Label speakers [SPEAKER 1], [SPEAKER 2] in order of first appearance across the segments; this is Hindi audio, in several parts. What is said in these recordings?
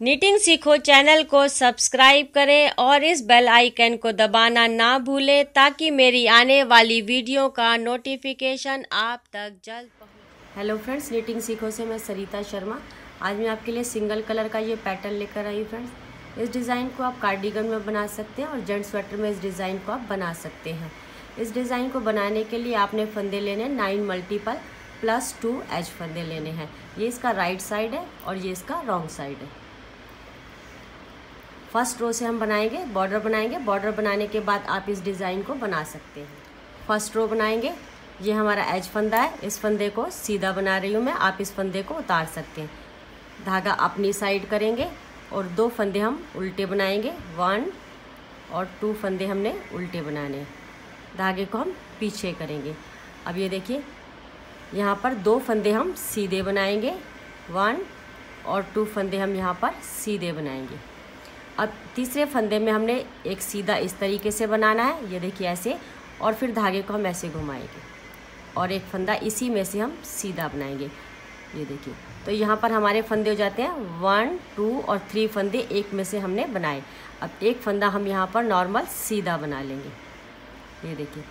[SPEAKER 1] निटिंग सीखो चैनल को सब्सक्राइब करें और इस बेल आइकन को दबाना ना भूलें ताकि मेरी आने वाली वीडियो का नोटिफिकेशन आप तक जल्द पहुँचे। हेलो फ्रेंड्स निटिंग सीखो से मैं सरिता शर्मा। आज मैं आपके लिए सिंगल कलर का ये पैटर्न लेकर आई फ्रेंड्स इस डिज़ाइन को आप कार्डिगन में बना सकते हैं और जेंट स्वेटर में इस डिज़ाइन को आप बना सकते हैं। इस डिज़ाइन को बनाने के लिए आपने फंदे लेने nine multiple plus two H फंदे लेने हैं। ये इसका राइट साइड है और ये इसका रॉन्ग साइड है। फ़र्स्ट रो से हम बनाएँगे, बॉर्डर बनाएँगे, बॉर्डर बनाने के बाद आप इस डिज़ाइन को बना सकते हैं। फ़र्स्ट रो बनाएँगे, ये हमारा एज फंदा है, इस फंदे को सीधा बना रही हूँ मैं, आप इस फंदे को उतार सकते हैं। धागा अपनी साइड करेंगे और दो फंदे हम उल्टे बनाएँगे, वन और टू फंदे हमने उल्टे बनाने धागे को हम पीछे करेंगे। अब ये देखिए, यहाँ पर दो फंदे हम सीधे बनाएँगे, वन और टू फंदे हम यहाँ पर सीधे बनाएँगे। अब तीसरे फंदे में हमने एक सीधा इस तरीके से बनाना है, ये देखिए ऐसे, और फिर धागे को हम ऐसे घुमाएँगे। और एक फंदा इसी में से हम सीधा बनाएँगे, ये देखिए। तो यहाँ पर हमारे फंदे हो जाते हैं, वन, टू और थ्री फंदे एक में से हमने बनाए। अब एक फंदा हम यहाँ पर नॉर्मल सीधा बना लेंगे, ये देखिए।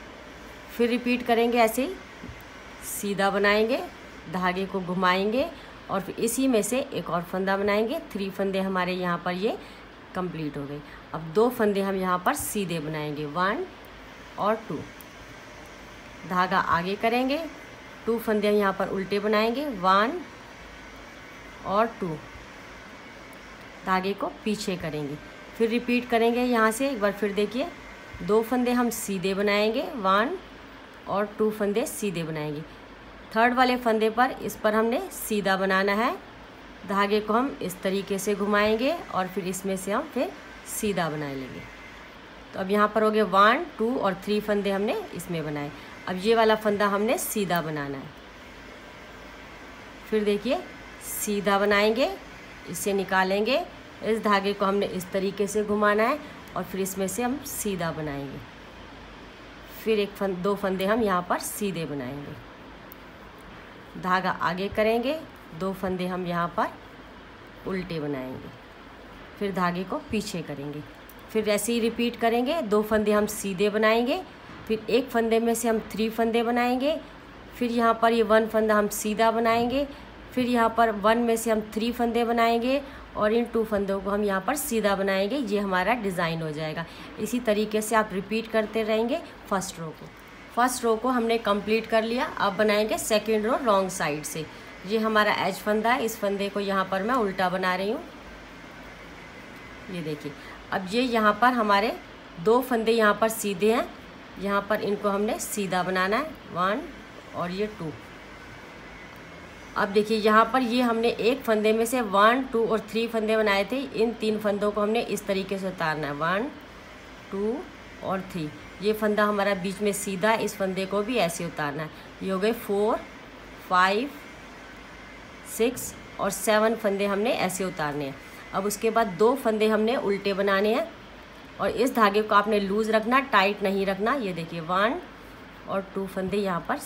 [SPEAKER 1] फिर रिपीट करेंगे ऐसे ही, सीधा बनाएँगे, धागे को घुमाएँगे और फिर इसी में से एक और फंदा बनाएँगे। थ्री फंदे हमारे यहाँ पर ये कंप्लीट हो गई। अब दो फंदे हम यहाँ पर सीधे बनाएँगे। वन और टू धागा आगे करेंगे। टू फंदे हम यहाँ पर उल्टे बनाएँगे। वन और टू धागे को पीछे करेंगे। फिर रिपीट करेंगे यहाँ से। एक बार फिर देखिए। दो फंदे हम सीधे बनाएँगे। वन और टू फंदे सीधे बनाएँगे। थर्ड वाले फंदे पर इस पर हमने सीधा बनाना है। धागे को हम इस तरीके से घुमाएँगे और फिर इसमें से हम फिर सीधा बना लेंगे तो अब यहाँ पर हो गए वन टू और थ्री फंदे हमने इसमें बनाए। अब ये वाला फंदा हमने सीधा बनाना है। फिर देखिए, सीधा बनाएँगे, इसे निकालेंगे, इस धागे को हमने इस तरीके से घुमाना है और फिर इसमें से हम सीधा बनाएँगे। फिर एक फंद दो फंदे हम यहाँ पर सीधे बनाएँगे। धागा आगे करेंगे दो फंदे हम यहाँ पर उल्टे बनाएँगे। फिर धागे को पीछे करेंगे। फिर ऐसे ही रिपीट करेंगे। दो फंदे हम सीधे बनाएँगे। फिर एक फंदे में से हम थ्री फंदे बनाएँगे। फिर यहाँ पर ये वन फंदा हम सीधा बनाएँगे। फिर यहाँ पर वन में से हम थ्री फंदे बनाएँगे और इन टू फंदों को हम यहाँ पर सीधा बनाएँगे। ये हमारा डिज़ाइन हो जाएगा। इसी तरीके से आप रिपीट करते रहेंगे फ़र्स्ट रो को। फ़र्स्ट रो को हमने कंप्लीट कर लिया। अब बनाएँगे सेकेंड रो रॉन्ग साइड से। ये हमारा एज फंदा है। इस फंदे को यहाँ पर मैं उल्टा बना रही हूँ। ये देखिए, अब ये यहाँ पर हमारे दो फंदे यहाँ पर सीधे हैं। यहाँ पर इनको हमने सीधा बनाना है। वन और ये टू अब देखिए, यहाँ पर ये हमने एक फंदे में से वन टू और थ्री फंदे बनाए थे। इन तीन फंदों को हमने इस तरीके से उतारना है। वन टू और थ्री ये फंदा हमारा बीच में सीधा है इस फंदे को भी ऐसे उतारना है। ये हो गए फोर फाइव सिक्स और सेवन फंदे हमने ऐसे उतारने हैं। अब उसके बाद दो फंदे हमने उल्टे बनाने हैं। और इस धागे को आपने लूज़ रखना, टाइट नहीं रखना। ये देखिए, वन और टू फंदे यहाँ पर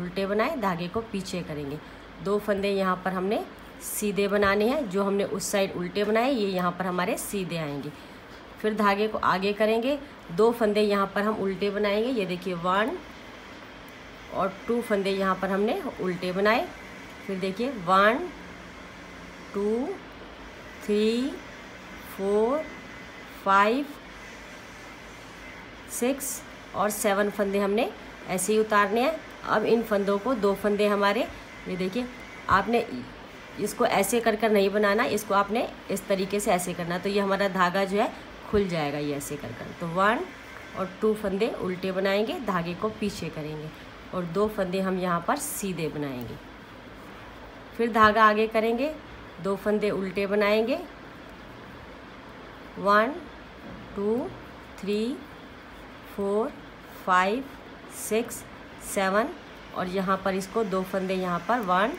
[SPEAKER 1] उल्टे बनाए, धागे को पीछे करेंगे। दो फंदे यहाँ पर हमने सीधे बनाने हैं, जो हमने उस साइड उल्टे बनाए, ये यहाँ पर हमारे सीधे आएँगे। फिर धागे को आगे करेंगे। दो फंदे यहाँ पर हम उल्टे बनाएँगे। ये देखिए, वन और टू फंदे यहाँ पर हमने उल्टे बनाए। फिर देखिए, one, two, three, four, five, six और सेवन फंदे हमने ऐसे ही उतारने हैं। अब इन फंदों को, दो फंदे हमारे, ये देखिए, आपने इसको ऐसे कर कर नहीं बनाना, इसको आपने इस तरीके से ऐसे करना तो ये हमारा धागा जो है, खुल जाएगा ये ऐसे कर कर तो वन और टू फंदे उल्टे बनाएँगे, धागे को पीछे करेंगे और दो फंदे हम यहाँ पर सीधे बनाएँगे। फिर धागा आगे करेंगे, दो फंदे उल्टे बनाएँगे। One two three four five six seven और यहाँ पर इसको दो फंदे यहाँ पर वन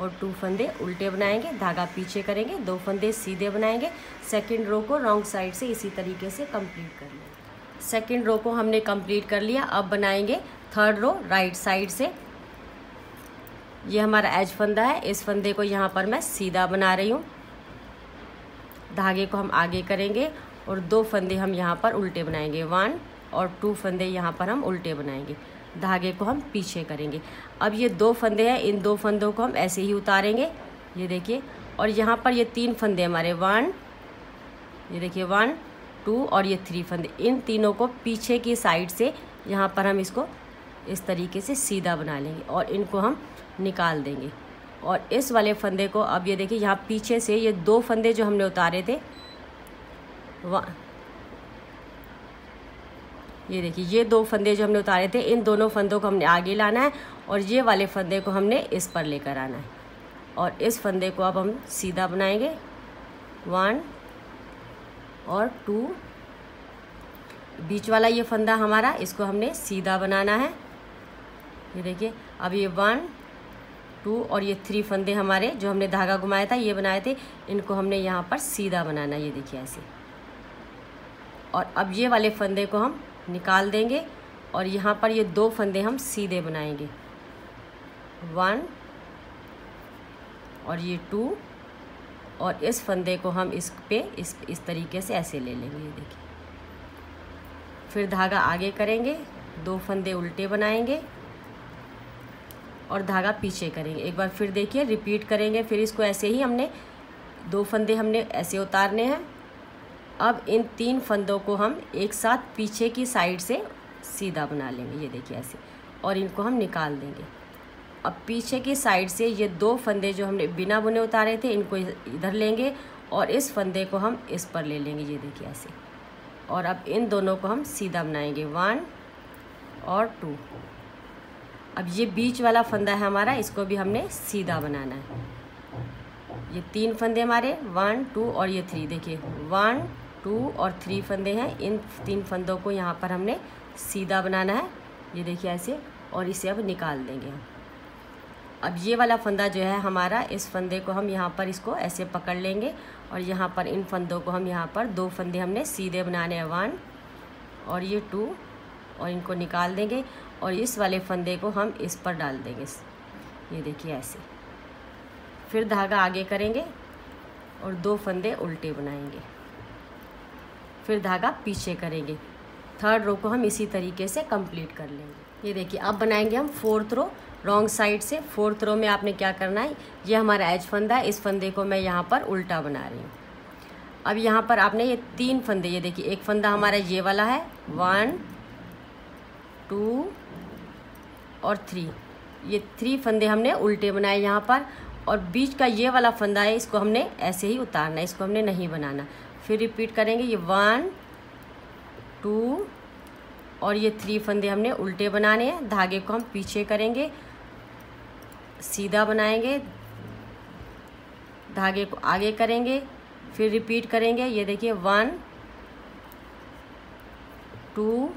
[SPEAKER 1] और टू फंदे उल्टे बनाएँगे, धागा पीछे करेंगे, दो फंदे सीधे बनाएँगे। सेकंड रो को रॉन्ग साइड से इसी तरीके से कंप्लीट कर लेंगे। सेकंड रो को हमने कंप्लीट कर लिया, अब बनाएँगे थर्ड रो राइट साइड से। ये हमारा एज फंदा है। इस फंदे को यहाँ पर मैं सीधा बना रही हूँ। धागे को हम आगे करेंगे और दो फंदे हम यहाँ पर उल्टे बनाएँगे। वन और टू फंदे यहाँ पर हम उल्टे बनाएँगे। धागे को हम पीछे करेंगे। अब ये दो फंदे हैं। इन दो फंदों को हम ऐसे ही उतारेंगे। ये देखिए। और यहाँ पर ये तीन फंदे हमारे। वन ये देखिए वन टू और ये थ्री फंदे। इन तीनों को पीछे की साइड से यहाँ पर हम इसको इस तरीके से सीधा बना लेंगे और इनको हम निकाल देंगे। और इस वाले फंदे को अब ये देखिए, यहाँ पीछे से ये दो फंदे जो हमने उतारे थे ये देखिए, ये दो फंदे जो हमने उतारे थे, इन दोनों फंदों को हमने आगे लाना है और ये वाले फंदे को हमने इस पर लेकर आना है। और इस फंदे को अब हम सीधा बनाएँगे। वन और टू, बीच वाला ये फंदा हमारा, इसको हमने सीधा बनाना है। ये देखिए, अब ये वन टू और ये थ्री फंदे हमारे जो हमने धागा घुमाया था, ये बनाए थे, इनको हमने यहाँ पर सीधा बनाना ये देखिए ऐसे। और अब ये वाले फंदे को हम निकाल देंगे और यहाँ पर ये दो फंदे हम सीधे बनाएँगे। वन और ये टू और इस फंदे को हम इस पे इस इस तरीके से ऐसे ले लेंगे, ये देखिए। फिर धागा आगे करेंगे, दो फंदे उल्टे बनाएँगे। और धागा पीछे करेंगे। एक बार फिर देखिए रिपीट करेंगे, फिर इसको ऐसे ही हमने, दो फंदे हमने ऐसे उतारने हैं। अब इन तीन फंदों को हम एक साथ पीछे की साइड से सीधा बना लेंगे, ये देखिए ऐसे, और इनको हम निकाल देंगे। अब पीछे की साइड से ये दो फंदे जो हमने बिना बुने उतारे थे, इनको इधर लेंगे और इस फंदे को हम इस पर ले लेंगे, ये देखिए ऐसे। और अब इन दोनों को हम सीधा बनाएँगे वन और टू अब ये बीच वाला फंदा है हमारा, इसको भी हमने सीधा बनाना है। ये तीन फंदे हमारे वन टू और ये थ्री देखिए वन टू और थ्री फंदे हैं। इन तीन फंदों को यहाँ पर हमने सीधा बनाना है। ये देखिए ऐसे, और इसे अब निकाल देंगे अब ये वाला फंदा जो है हमारा, इस फंदे को हम यहाँ पर इसको ऐसे पकड़ लेंगे, और यहाँ पर इन फंदों को हम यहाँ पर दो फंदे हमने सीधे बनाने हैं। वन और ये टू और इनको निकाल देंगे। और इस वाले फंदे को हम इस पर डाल देंगे। ये देखिए ऐसे। फिर धागा आगे करेंगे और दो फंदे उल्टे बनाएँगे। फिर धागा पीछे करेंगे। थर्ड रो को हम इसी तरीके से कंप्लीट कर लेंगे। ये देखिए, अब बनाएँगे हम फोर्थ रो। रॉन्ग साइड से फोर्थ रो में आपने क्या करना है? ये हमारा एज फंदा है। इस फंदे को मैं यहाँ पर उल्टा बना रही हूँ। अब यहाँ पर आपने ये तीन फंदे, ये देखिए, एक फंदा हमारा ये वाला है। वन, टू और थ्री ये थ्री फंदे हमने उल्टे बनाए यहाँ पर और बीच का ये वाला फंदा है, इसको हमने ऐसे ही उतारना इसको हमने नहीं बनाना। फिर रिपीट करेंगे, ये वन टू और ये थ्री फंदे हमने उल्टे बनाने हैं। धागे को हम पीछे करेंगे, सीधा बनाएँगे, धागे को आगे करेंगे, फिर रिपीट करेंगे। ये देखिए वन टू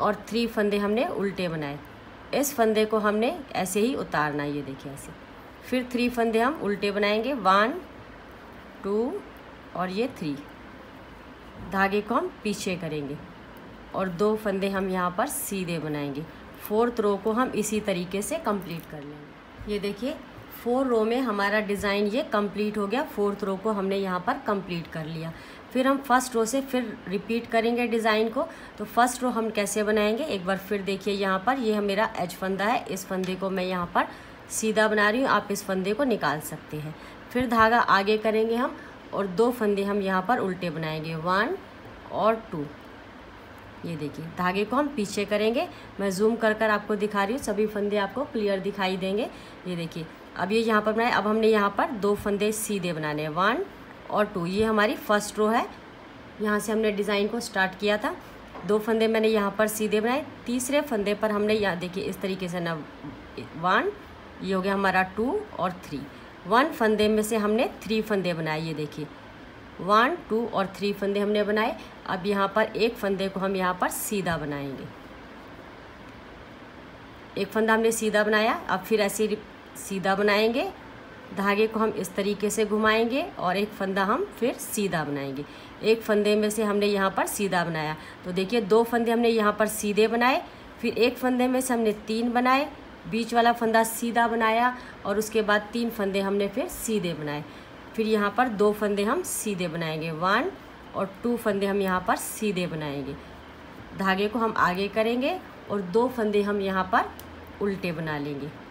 [SPEAKER 1] और थ्री फंदे हमने उल्टे बनाए। इस फंदे को हमने ऐसे ही उतारना है, ये देखिए ऐसे। फिर थ्री फंदे हम उल्टे बनाएँगे। वन टू और ये थ्री धागे को हम पीछे करेंगे और दो फंदे हम यहाँ पर सीधे बनाएँगे। फोर्थ रो को हम इसी तरीके से कंप्लीट कर लेंगे। ये देखिए फोर रो में हमारा डिज़ाइन ये कंप्लीट हो गया। फोर्थ रो को हमने यहाँ पर कंप्लीट कर लिया। फिर हम फ़र्स्ट रो से फिर रिपीट करेंगे डिज़ाइन को। तो फ़र्स्ट रो हम कैसे बनाएँगे? एक बार फिर देखिए यहाँ पर, ये मेरा एज फंदा है। इस फंदे को मैं यहाँ पर सीधा बना रही हूँ। आप इस फंदे को निकाल सकते हैं। फिर धागा आगे करेंगे हम और दो फंदे हम यहाँ पर उल्टे बनाएँगे। वन और टू ये देखिए, धागे को हम पीछे करेंगे। मैं जूम कर कर आपको दिखा रही हूँ। सभी फंदे आपको क्लियर दिखाई देंगे। ये देखिए, अब ये यहाँ पर बनाए। अब हमने यहाँ पर दो फंदे सीधे बनाने हैं। वन और टू ये हमारी फ़र्स्ट रो है। यहाँ से हमने डिज़ाइन को स्टार्ट किया था। दो फंदे मैंने यहाँ पर सीधे बनाए। तीसरे फंदे पर हमने यहाँ देखिए, इस तरीके से ना वन ये हो गया हमारा टू और थ्री वन फंदे में से हमने थ्री फंदे बनाए, ये देखिए। वन टू और थ्री फंदे हमने बनाए। अब यहाँ पर एक फंदे को हम यहाँ पर सीधा बनाएँगे। एक फंदा हमने सीधा बनाया। अब फिर ऐसे सीधा बनाएँगे। धागे को हम इस तरीके से घुमाएँगे और एक फंदा हम फिर सीधा बनाएँगे। एक फंदे में से हमने यहाँ पर सीधा बनाया। तो देखिए, दो फंदे हमने यहाँ पर सीधे बनाए, फिर एक फंदे में से हमने तीन बनाए, बीच वाला फंदा सीधा बनाया और उसके बाद तीन फंदे हमने फिर सीधे बनाए। फिर यहाँ पर दो फंदे हम सीधे बनाएँगे। वन और टू फंदे हम यहाँ पर सीधे बनाएँगे। धागे को हम आगे करेंगे और दो फंदे हम यहाँ पर उल्टे बना लेंगे।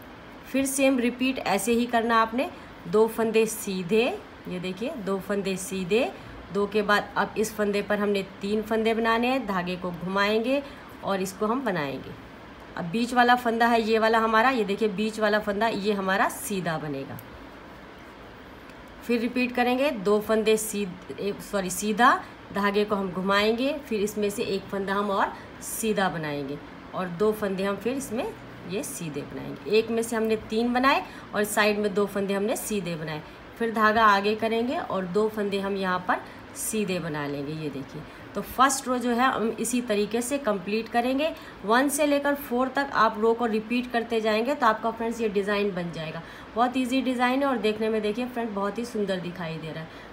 [SPEAKER 1] फिर सेम रिपीट ऐसे ही करना आपने। दो फंदे सीधे, ये देखिए, दो फंदे सीधे। दो के बाद अब इस फंदे पर हमने तीन फंदे बनाने हैं, धागे को घुमाएँगे और इसको हम बनाएँगे। अब बीच वाला फंदा है, ये वाला हमारा, ये देखिए, बीच वाला फंदा, ये हमारा सीधा बनेगा। फिर रिपीट करेंगे, दो फंदे सीध सॉरी सीधा, धागे को हम घुमाएँगे, फिर इसमें से एक फंदा हम और सीधा बनाएँगे। और दो फंदे हम फिर इसमें ये सीधे बनाएँगे। एक में से हमने तीन बनाए और साइड में दो फंदे हमने सीधे बनाए। फिर धागा आगे करेंगे और दो फंदे हम यहाँ पर सीधे बना लेंगे, ये देखिए। तो फ़र्स्ट रो जो है, हम इसी तरीके से कंप्लीट करेंगे। वन से लेकर फोर तक आप रो को रिपीट करते जाएँगे तो आपका फ्रेंड्स ये डिज़ाइन बन जाएगा। बहुत इजी डिज़ाइन है और देखने में देखिए फ्रेंड बहुत ही सुंदर दिखाई दे रहा है।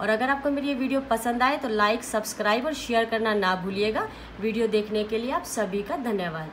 [SPEAKER 1] और अगर आपको मेरी ये वीडियो पसंद आए तो लाइक, सब्सक्राइब और शेयर करना ना भूलिएगा। वीडियो देखने के लिए आप सभी का धन्यवाद।